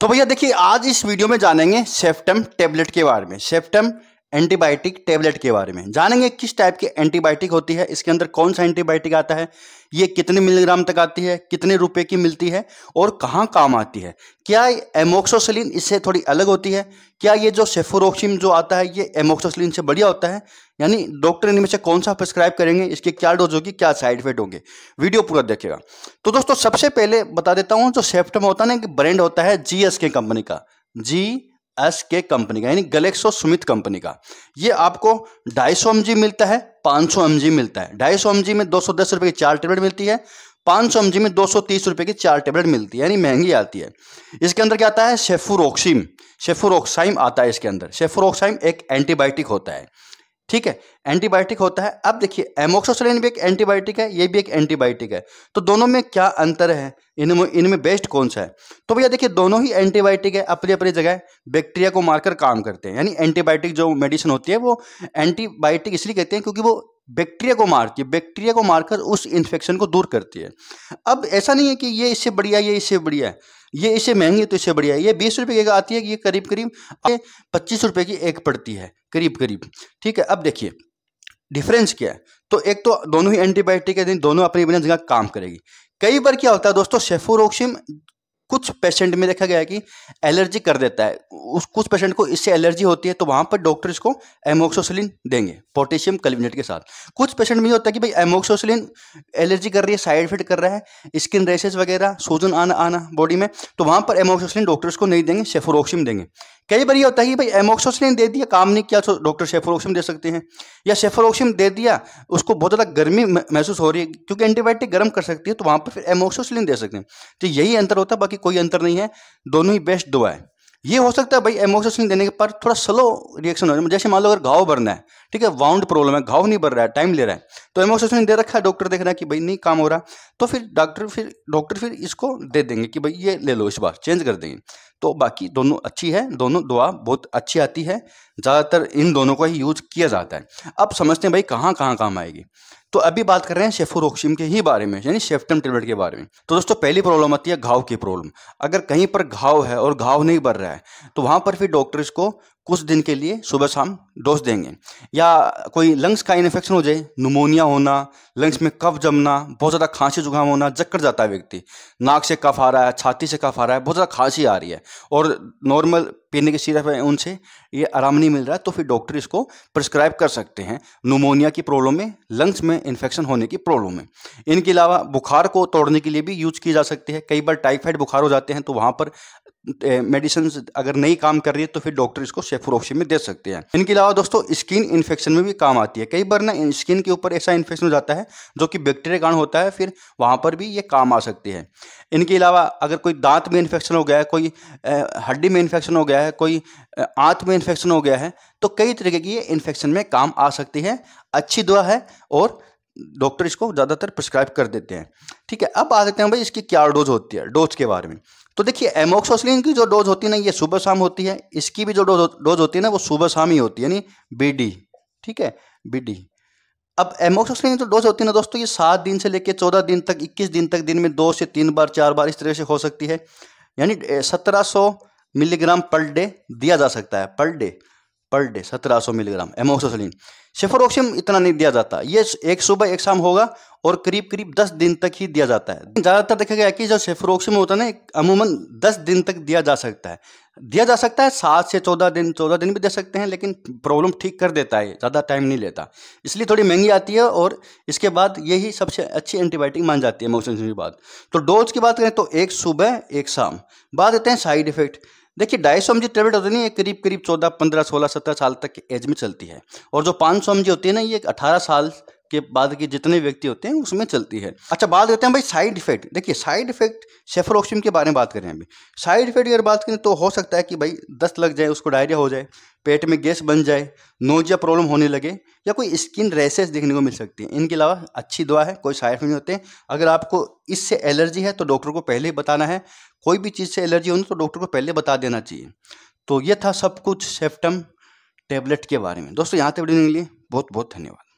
तो भैया देखिए आज इस वीडियो में जानेंगे सेफ्टम टेबलेट के बारे में। सेफ्टम एंटीबायोटिक टेबलेट के बारे में। जानेंगे किस टाइप की एंटीबायोटिक होती है, इसके अंदर कौन सा एंटीबायोटिक आता है, ये कितने मिलीग्राम तक आती है, कितने रुपए की मिलती है और कहाँ काम आती है। क्या एमोक्सोसलिन इससे थोड़ी अलग होती है? क्या ये जो सेफोरोक्सिम जो आता है, ये एमोक्सोसलिन से बढ़िया होता है? यानी डॉक्टर इनमें से कौन सा प्रिस्क्राइब करेंगे, इसके क्या डोज होगी, क्या साइड इफ़ेक्ट होंगे? वीडियो पूरा देखेगा तो दोस्तों, सबसे पहले बता देता हूँ, जो सेफ्टम होता है ना ब्रांड होता है जी कंपनी का। जी एस के कंपनी का, यानी गलेक्सो सुमित कंपनी का। ये आपको ढाई सौ एम मिलता है, पाँच सौ मिलता है। ढाई सौ में दो सौ दस रुपये की चार टेबलेट मिलती है, पाँच सौ में दो सौ तीस रुपये की चार टेबलेट मिलती है, यानी महँगी आती है। इसके अंदर क्या आता है? शेफुरोक्सिम शेफुरोक्साइम आता है इसके अंदर। शेफुरोक्साइम एक एंटीबायोटिक होता है। ठीक है? एंटीबायोटिक होता है। अब देखिए एमोक्सोसलिन भी एक एंटीबायोटिक है, ये भी एक एंटीबायोटिक है। तो दोनों में क्या अंतर है? इनमें इनमें बेस्ट कौन सा है? तो भैया देखिए, दोनों ही एंटीबायोटिक है, अपनी अपनी जगह बैक्टीरिया को मारकर काम करते हैं। यानी एंटीबायोटिक जो मेडिसिन होती है, वो एंटीबायोटिक इसलिए कहते हैं क्योंकि वो बैक्टीरिया को मारती है बैक्टीरिया को मारकर उस इन्फेक्शन को दूर करती है। अब ऐसा नहीं है कि ये इससे बढ़िया ये इससे बढ़िया है, ये इससे महँगी तो इससे बढ़िया है। ये बीस रुपये की आती है, ये करीब करीब पच्चीस रुपये की एक पड़ती है, करीब करीब। ठीक है, अब देखिए डिफरेंस क्या है? तो एक तो दोनों ही एंटीबायोटिक है, दोनों अपनी अपनी जगह काम करेगी। कई बार क्या होता है दोस्तों सेफोरोक्सिम कुछ पेशेंट में देखा गया है कि एलर्जी कर देता है। उस, कुछ पेशेंट को इससे एलर्जी होती है तो वहाँ पर डॉक्टर इसको एमोक्सोसिलिन देंगे पोटेशियम कल्विनेट के साथ। कुछ पेशेंट में ये होता है कि भाई एमोक्सोसिलिन एलर्जी कर रही है साइड इफ़ेक्ट कर रहा है स्किन रेसेस वगैरह सूजन आना आना बॉडी में तो वहाँ पर एमोक्सोसिलिन डॉक्टर्स को नहीं देंगे सेफोरोक्सिम देंगे। कई बार ये होता है कि भाई एमोक्सोसिलिन दे दिया, काम नहीं किया तो डॉक्टर शेफरोक्सिम दे सकते हैं। या शेफरोक्सिम दे दिया, उसको बहुत ज़्यादा गर्मी महसूस हो रही है, क्योंकि एंटीबायोटिक गर्म कर सकती है तो वहाँ पर फिर एमोक्सोसिलिन दे सकते हैं। तो यही अंतर होता है, बाकी कोई अंतर नहीं है, दोनों ही बेस्ट दवा है। ये हो सकता है भाई एमोक्सिसिन देने के पर थोड़ा स्लो रिएक्शन हो जाए, जैसे मान लो अगर घाव भरना है, ठीक है वाउंड प्रॉब्लम है, घाव नहीं भर रहा है टाइम ले रहा है तो एमोक्सिसिन दे रखा है डॉक्टर देख रहा है कि भाई नहीं, काम हो रहा। तो फिर डॉक्टर फिर डॉक्टर फिर इसको दे देंगे कि भाई ये ले लो इस बार चेंज कर देंगे। तो बाकी दोनों अच्छी है, दोनों दवा बहुत अच्छी आती है। ज़्यादातर इन दोनों का ही यूज़ किया जाता है। अब समझते हैं भाई कहाँ कहाँ काम आएगी। तो अभी बात कर रहे हैं शेफोरोक्सिम के ही बारे में, यानी शेफ्टम टेबलेट के बारे में। तो दोस्तों, पहली प्रॉब्लम आती है घाव की प्रॉब्लम अगर कहीं पर घाव है और घाव नहीं बढ़ रहा है तो वहाँ पर फिर डॉक्टर इसको कुछ दिन के लिए सुबह शाम डोज देंगे। या कोई लंग्स का इन्फेक्शन हो जाए नुमोनिया होना लंग्स में कफ जमना, बहुत ज़्यादा खांसी जुकाम होना जक्कर जाता है व्यक्ति। नाक से कफ आ रहा है, छाती से कफ आ रहा है, बहुत ज़्यादा खांसी आ रही है। और नॉर्मल पीने के सिरप है उनसे, ये आराम नहीं मिल रहा है तो फिर डॉक्टर इसको प्रिस्क्राइब कर सकते हैं। नुमोनिया की प्रॉब्लम में लंग्स में इन्फेक्शन होने की प्रॉब्लम में। इनके अलावा बुखार को तोड़ने के लिए भी यूज़ की जा सकती है। कई बार टाइफाइड बुखार हो जाते हैं तो वहाँ पर मेडिसिन अगर नहीं काम कर रही है तो फिर डॉक्टर इसको सेफरोक्सी में दे सकते हैं। इनके अलावा दोस्तों स्किन इन्फेक्शन में भी काम आती है। कई बार ना स्किन के ऊपर ऐसा इन्फेक्शन हो जाता है, जो कि बैक्टीरिया कारण होता है, फिर वहाँ पर भी ये काम आ सकती है। इनके अलावा अगर कोई दांत में इन्फेक्शन हो गया है, कोई हड्डी में इन्फेक्शन हो गया है, कोई आंत में इन्फेक्शन हो गया है तो कई तरीके की ये इन्फेक्शन में काम आ सकती है। अच्छी दवा है और डॉक्टर इसको ज़्यादातर प्रिस्क्राइब कर देते हैं। ठीक है, अब आ जाते हैं भाई इसकी क्या डोज होती है डोज के बारे में। तो देखिए एमोक्सोसिलिन की जो डोज होती है ना, ये सुबह शाम होती है। इसकी भी जो डोज डोज होती है ना, वो सुबह शाम ही होती है, यानी बी ठीक है? बीडी अब एमोक्सोसलिन जो डोज होती है ना दोस्तों, ये सात दिन से लेकर चौदह दिन तक, इक्कीस दिन तक, दिन में दो से तीन बार, चार बार इस तरह से हो सकती है। यानी सत्रह सौ मिलीग्राम पर डे दिया जा सकता है, पर डे। पर डे, सत्रह सौ मिलीग्राम, एमोक्सोसलिन। शेफरोक्सिम इतना नहीं दिया जाता। ये एक सुबह एक शाम होगा और करीब करीब दस दिन तक ही दिया जाता है। ज़्यादातर देखा गया कि जो शेफरोक्सिम होता है ना अमूमन दस दिन तक दिया जा सकता है। दिया जा सकता है, सात से चौदह दिन चौदह दिन भी दे सकते हैं, लेकिन प्रॉब्लम ठीक कर देता है, ज़्यादा टाइम नहीं लेता। इसलिए थोड़ी महँगी आती है और इसके बाद यही सबसे अच्छी एंटीबायोटिक मान जाती है मोक्सिन के बाद। तो डोज की बात करें तो एक सुबह, एक शाम। बात देते हैं साइड इफ़ेक्ट। देखिए, ढाई सौ एम जी टेबलेट होती है ये करीब करीब चौदह, पंद्रह, सोलह, सत्रह साल तक की एज में चलती है। और जो पाँच सौ एम जी होती है ना, ये अठारह साल के बाद के जितने व्यक्ति होते हैं, उसमें चलती है। अच्छा बात करते हैं भाई साइड इफ़ेक्ट देखिए साइड इफ़ेक्ट सेफरोक्सिम के बारे में बात करें अभी साइड इफ़ेक्ट अगर बात करें तो हो सकता है कि भाई दस्त लग जाए, उसको डायरिया हो जाए, पेट में गैस बन जाए नोजिया प्रॉब्लम होने लगे, या कोई स्किन रेसेस देखने को मिल सकती है। इनके अलावा अच्छी दवा है, कोई साइड इफ़ेक्ट नहीं होते। अगर आपको इससे एलर्जी है तो डॉक्टर को पहले ही बताना है। कोई भी चीज़ से एलर्जी होनी तो डॉक्टर को पहले बता देना चाहिए। तो ये था सब कुछ सेफ्टम टेबलेट के बारे में। दोस्तों, यहाँ तक वीडियो के लिए बहुत बहुत धन्यवाद।